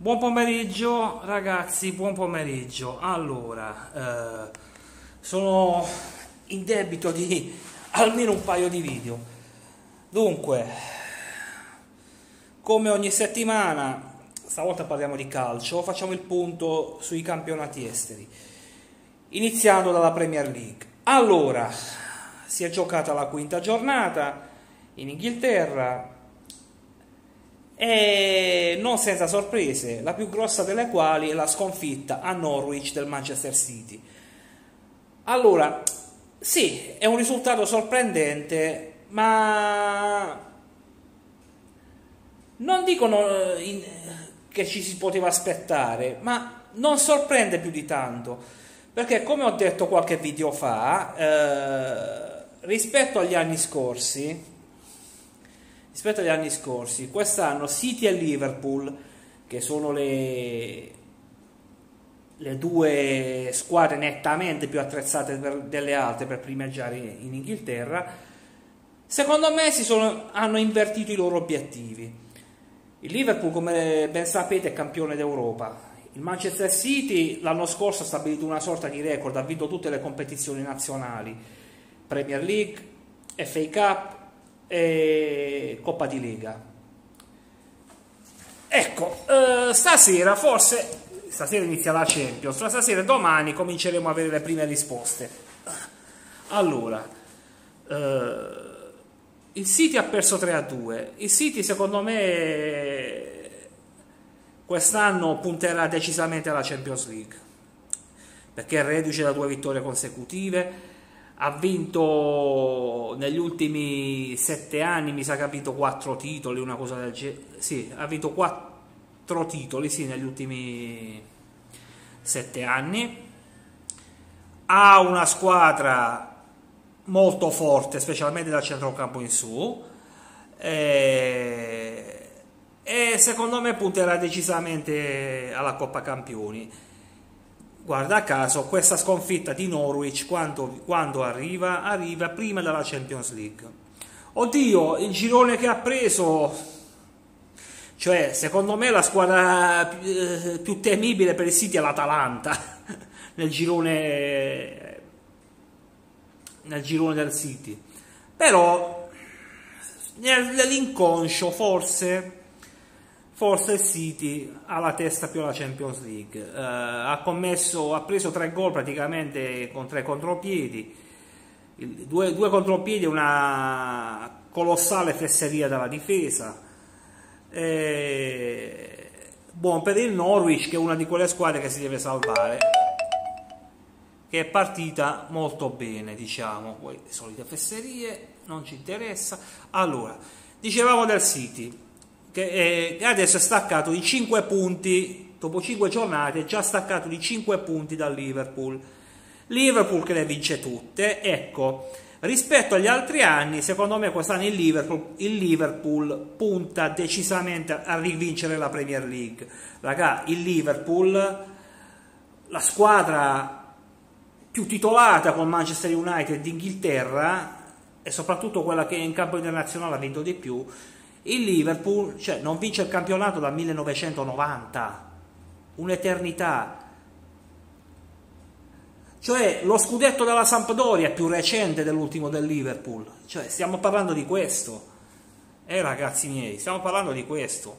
Buon pomeriggio ragazzi, buon pomeriggio. Allora, eh, sono in debito di almeno un paio di video. Dunque, come ogni settimana, stavolta parliamo di calcio, facciamo il punto sui campionati esteri. Iniziando dalla Premier League. Allora, si è giocata la quinta giornata in Inghilterra, e non senza sorprese, la più grossa delle quali è la sconfitta a Norwich del Manchester City. Allora, sì, è un risultato sorprendente, ma non dicono eh, che ci si poteva aspettare, ma non sorprende più di tanto, perché come ho detto qualche video fa, eh, rispetto agli anni scorsi, rispetto agli anni scorsi. Quest'anno City e Liverpool, che sono le, le due squadre nettamente più attrezzate per, delle altre per primeggiare in Inghilterra, secondo me sono, hanno invertito i loro obiettivi. Il Liverpool, come ben sapete, è campione d'Europa. Il Manchester City l'anno scorso ha stabilito una sorta di record, ha vinto tutte le competizioni nazionali, Premier League, FA Cup, e Coppa di Lega. Ecco, eh, stasera forse, stasera inizia la Champions, stasera domani cominceremo a avere le prime risposte. Allora, eh, il City ha perso 3 a 2. Il City secondo me quest'anno punterà decisamente alla Champions League perché è reduce da due vittorie consecutive ha vinto negli ultimi sette anni, mi sa che ha vinto quattro titoli, una cosa del genere. Sì, ha vinto quattro titoli, sì, negli ultimi sette anni. Ha una squadra molto forte, specialmente dal centrocampo in su. E, e secondo me punterà decisamente alla Coppa Campioni guarda caso questa sconfitta di Norwich quando, quando, arriva? Arriva prima della Champions League. Oddio il girone che ha preso cioè secondo me la squadra più, eh, più temibile per il City è l'Atalanta nel girone nel girone del City. Però nell'inconscio forse forse il City ha la testa più alla Champions League. Uh, ha, commesso, ha preso tre gol praticamente con tre contropiedi, due, due contropiedi e una colossale fesseria dalla difesa. E... Buon per il Norwich che è una di quelle squadre che si deve salvare che è partita molto bene diciamo poi solite fesserie non ci interessa allora dicevamo del City che adesso è staccato di 5 punti, dopo 5 giornate è già staccato di 5 punti dal Liverpool. Liverpool che le vince tutte, ecco, rispetto agli altri anni, secondo me quest'anno il Liverpool, il Liverpool punta decisamente a rivincere la Premier League. Raga, il Liverpool, la squadra più titolata con Manchester United d'Inghilterra e soprattutto quella che in campo internazionale ha vinto di più, il Liverpool cioè, non vince il campionato dal 1990, un'eternità. Cioè lo scudetto della Sampdoria è più recente dell'ultimo del Liverpool. Cioè, stiamo parlando di questo. Eh ragazzi miei, stiamo parlando di questo.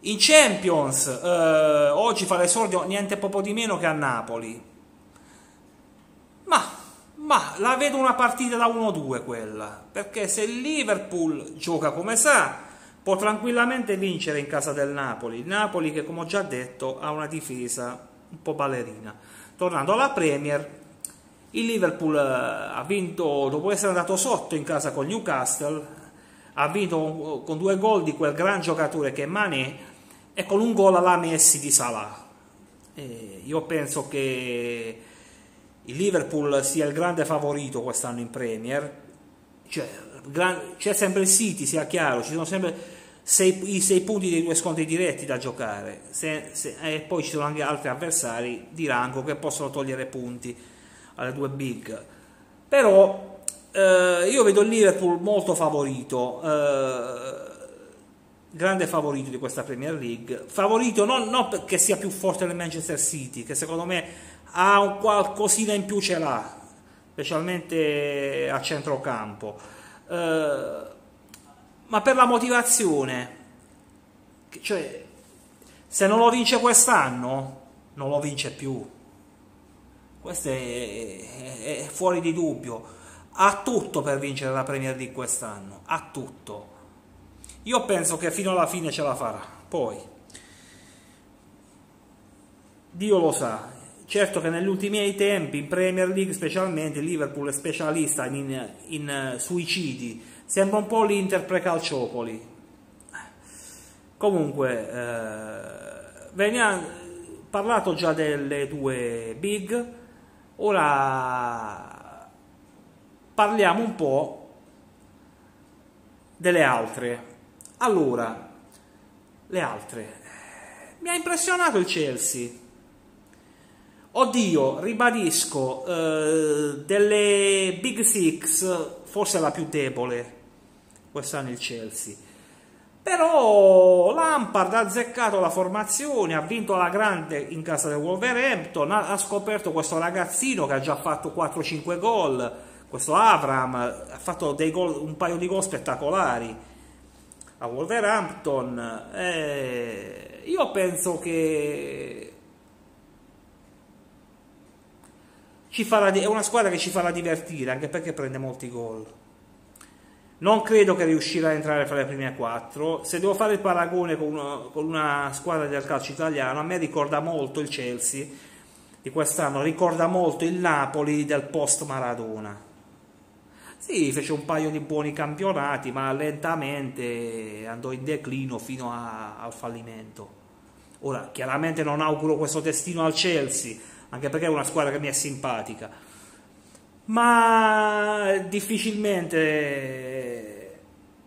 In Champions eh, oggi fa l'esordio niente poco di meno che a Napoli. Ma la vedo una partita da 1-2 quella, perché se il Liverpool gioca come sa, può tranquillamente vincere in casa del Napoli. Il Napoli che, come ho già detto, ha una difesa un po' ballerina. Tornando alla Premier, il Liverpool eh, ha vinto, dopo essere andato sotto in casa con Newcastle, ha vinto con due gol di quel gran giocatore che è Mané e con un gol alla Messi di Salah. E io penso che il Liverpool sia il grande favorito quest'anno in Premier, cioè, c'è sempre il City, sia chiaro, ci sono sempre sei, i sei punti dei due scontri diretti da giocare se, se, e poi ci sono anche altri avversari di rango che possono togliere punti alle due big. Però eh, io vedo il Liverpool molto favorito. Eh, grande favorito di questa Premier League, favorito non, non perché sia più forte del Manchester City, che secondo me ha un qualcosina in più ce l'ha, specialmente a centrocampo, eh, ma per la motivazione, cioè se non lo vince quest'anno, non lo vince più. Questo è, è fuori di dubbio. Ha tutto per vincere la Premier League quest'anno, ha tutto io penso che fino alla fine ce la farà. Poi, Dio lo sa. Certo che negli ultimi tempi, in Premier League specialmente, Liverpool è specialista in, in, in suicidi. Sembra un po' l'Inter pre-calciopoli. Comunque, eh, veniamo, parlato già delle due big, ora parliamo un po' delle altre. Allora, le altre. Mi ha impressionato il Chelsea. Oddio, ribadisco, eh, delle Big Six, forse la più debole quest'anno il Chelsea. Però Lampard ha azzeccato la formazione, ha vinto la grande in casa del Wolverhampton, ha, scoperto questo ragazzino che ha già fatto 4-5 gol, questo Avram, ha fatto gol, un paio di gol spettacolari a Wolverhampton. Eh, io penso che farà, è una squadra che ci farà divertire, anche perché prende molti gol. Non credo che riuscirà a entrare fra le prime quattro. Se devo fare il paragone con una, con una squadra del calcio italiano, a me ricorda molto il Chelsea di quest'anno, ricorda molto il Napoli del post Maradona sì, fece un paio di buoni campionati, ma lentamente andò in declino fino a, al fallimento. Ora, chiaramente non auguro questo destino al Chelsea, anche perché è una squadra che mi è simpatica, ma difficilmente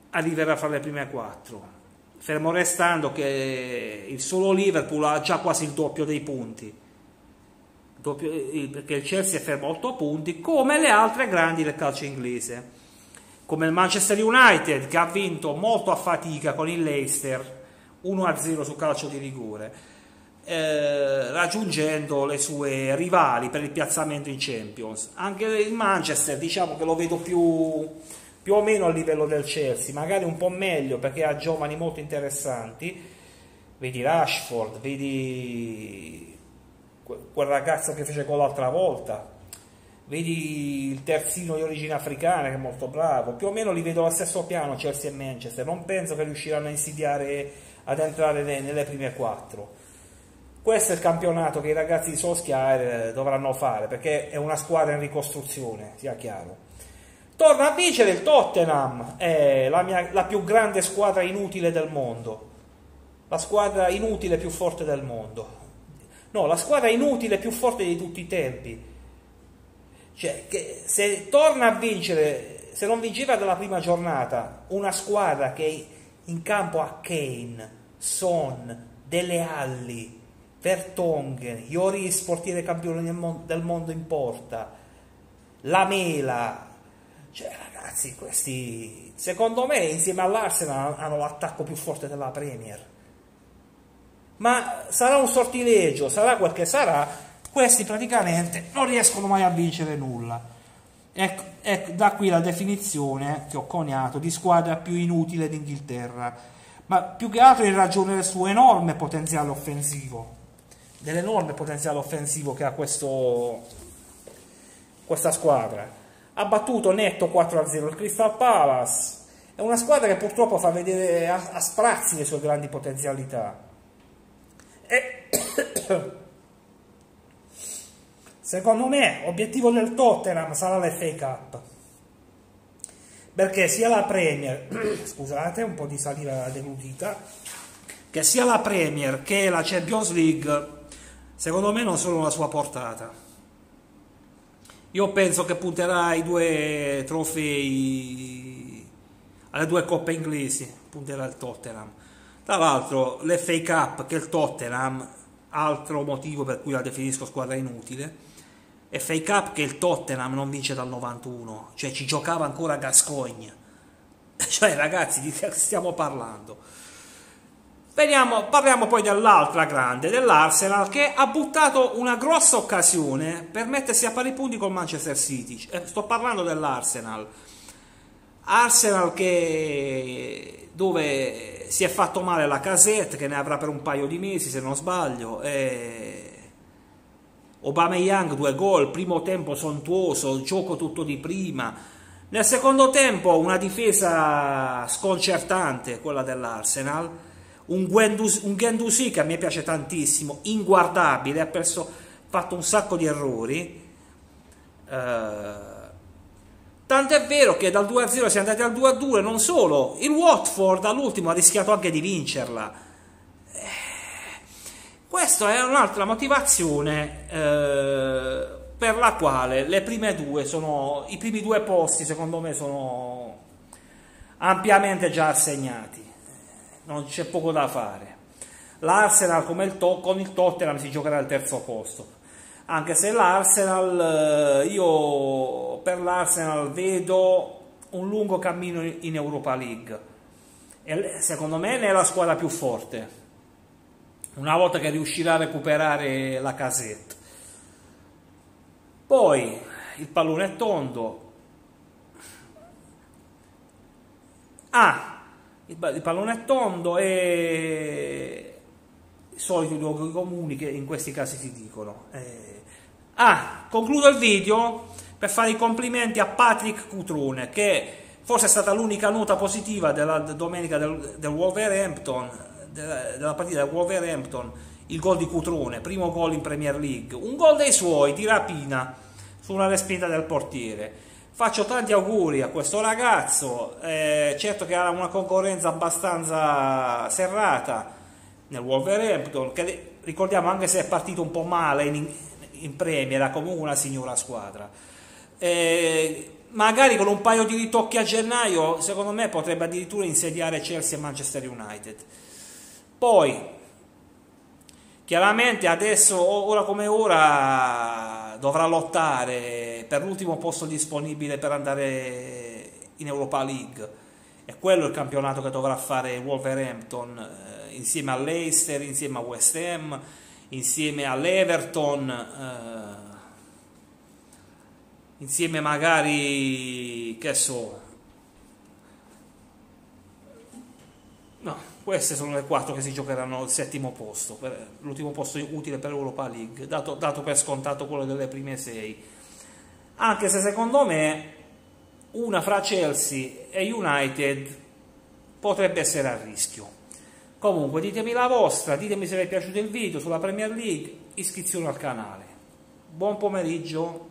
arriverà fra le prime quattro. Fermo restando che il solo Liverpool ha già quasi il doppio dei punti doppio, perché il Chelsea è fermo a 8 punti, come le altre grandi del calcio inglese, come il Manchester United che ha vinto molto a fatica con il Leicester 1-0 su calcio di rigore, eh, raggiungendo le sue rivali per il piazzamento in Champions. Anche il Manchester diciamo che lo vedo più, più o meno a livello del Chelsea, magari un po' meglio perché ha giovani molto interessanti, vedi Rashford, vedi quel ragazzo che fece gol l'altra volta, vedi il terzino di origine africana che è molto bravo, più o meno li vedo allo stesso piano Chelsea e Manchester, non penso che riusciranno a insidiare ad entrare nelle prime quattro. Questo è il campionato che i ragazzi di Solskjaer eh, dovranno fare perché è una squadra in ricostruzione, sia chiaro. Torna a vincere il Tottenham, è la, mia, la più grande squadra inutile del mondo, la squadra inutile più forte del mondo No, la squadra inutile più forte di tutti i tempi. Cioè, se torna a vincere, se non vinceva dalla prima giornata, una squadra che in campo ha Kane, Son, Dele Alli, Vertonghen, Ioris, portiere campione del mondo in porta, Lamela, cioè ragazzi, questi secondo me insieme all'Arsenal hanno l'attacco più forte della Premier ma sarà un sortilegio, sarà quel che sarà, questi praticamente non riescono mai a vincere nulla. Ecco, ecco, da qui la definizione che ho coniato di squadra più inutile d'Inghilterra, ma più che altro in ragione del suo enorme potenziale offensivo, dell'enorme potenziale offensivo che ha questo, questa squadra. Ha battuto netto 4-0 il Crystal Palace, è una squadra che purtroppo fa vedere a, a sprazzi le sue grandi potenzialità e secondo me obiettivo del Tottenham sarà l'FA Cup. Perché sia la Premier scusate un po' di saliva deludita che sia la Premier che la Champions League secondo me non sono la sua portata. Io penso che punterà ai due trofei alle due coppe inglesi punterà il Tottenham tra l'altro l'FA Cup che il Tottenham, altro motivo per cui la definisco squadra inutile, FA Cup che il Tottenham non vince dal 91, cioè ci giocava ancora Gascogne. Cioè ragazzi di che stiamo parlando? Veniamo, parliamo poi dell'altra grande, dell'Arsenal, che ha buttato una grossa occasione per mettersi a pari punti con Manchester City. Eh, sto parlando dell'Arsenal. Arsenal che, dove si è fatto male la casette, che ne avrà per un paio di mesi se non sbaglio. E... Obama Young due gol, primo tempo sontuoso, gioco tutto di prima. Nel secondo tempo una difesa sconcertante, quella dell'Arsenal un, Gwendus, un Gendusi che a me piace tantissimo, inguardabile, ha perso, fatto un sacco di errori. Uh, Tanto è vero che dal 2-0 si è andati al 2-2, non solo, il Watford all'ultimo ha rischiato anche di vincerla. Eh, questa è un'altra motivazione eh, per la quale le prime due sono, i primi due posti secondo me sono ampiamente già assegnati non c'è poco da fare. L'Arsenal come il to- con il Tottenham si giocherà al terzo posto. Anche se l'Arsenal, eh, io per l'Arsenal vedo un lungo cammino in Europa League. E secondo me ne è la squadra più forte. Una volta che riuscirà a recuperare la casetta. Poi il pallone è tondo. Ah, il, pallone è tondo e soliti luoghi comuni che in questi casi si dicono. Eh. Ah, concludo il video per fare i complimenti a Patrick Cutrone che forse è stata l'unica nota positiva della domenica del, del Wolverhampton, della, della partita del Wolverhampton, il gol di Cutrone, primo gol in Premier League, un gol dei suoi di rapina su una respinta del portiere Faccio tanti auguri a questo ragazzo, eh, certo che ha una concorrenza abbastanza serrata nel Wolverhampton, che ricordiamo anche se è partito un po' male in, in Premier, era comunque una signora squadra. Eh, magari con un paio di ritocchi a gennaio, secondo me potrebbe addirittura insediare Chelsea e Manchester United. Poi, chiaramente adesso, ora come ora, dovrà lottare per l'ultimo posto disponibile per andare in Europa League. È quello il campionato che dovrà fare Wolverhampton eh, insieme all'Eister, insieme a West Ham, insieme all'Everton, eh, insieme magari, che so, no, queste sono le quattro che si giocheranno al settimo posto, l'ultimo posto utile per l'Europa League, dato, dato per scontato quello delle prime sei. Anche se secondo me una fra Chelsea e United potrebbe essere a rischio. Comunque ditemi la vostra, ditemi se vi è piaciuto il video sulla Premier League, iscrizione al canale. Buon pomeriggio.